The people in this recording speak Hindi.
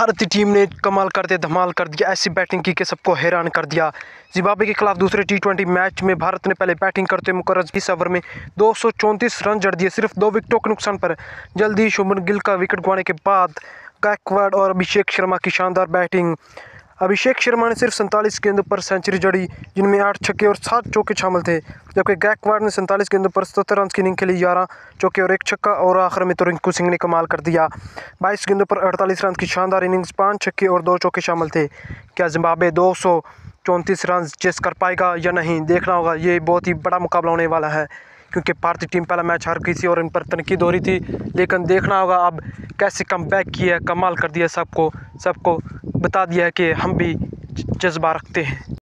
भारतीय टीम ने कमाल कर दिया, धमाल कर दिया, ऐसी बैटिंग की कि सबको हैरान कर दिया। जिम्बाब्वे के खिलाफ दूसरे टी मैच में भारत ने पहले बैटिंग करते मुकर इस ओवर में दो सौ चौंतीस रन जड़ दिए, सिर्फ़ दो विकेटों के नुकसान पर। जल्दी शुभन गिल का विकेट गुआने के बाद गायकवाड़ और अभिषेक शर्मा की शानदार बैटिंग अभिषेक शर्मा ने सिर्फ़ सैंतालीस गेंदों पर सेंचुरी जड़ी, जिनमें आठ छक्के और सात चौके शामिल थे, जबकि गायकवाड़ ने सैंतालीस गेंदों पर सत्तर रन की इनिंग खेली ग्यारह चौके और एक छक्का और आखिर में तो रिंकू सिंह ने कमाल कर दिया। बाईस गेंदों पर अड़तालीस रन की शानदार इनिंग्स पाँच छक्के और दो चौके शामिल थे। क्या जिम्बाब्वे दो सौ चौंतीस रन चेस कर पाएगा या नहीं, देखना होगा। ये बहुत ही बड़ा मुकाबला होने वाला है, क्योंकि भारतीय टीम पहला मैच हार गई थी और इन पर तनकीद हो रही थी। लेकिन देखना होगा अब कैसे कम बैक किया कमाल कर दिया सबको सबको बता दिया कि हम भी जज्बा रखते हैं।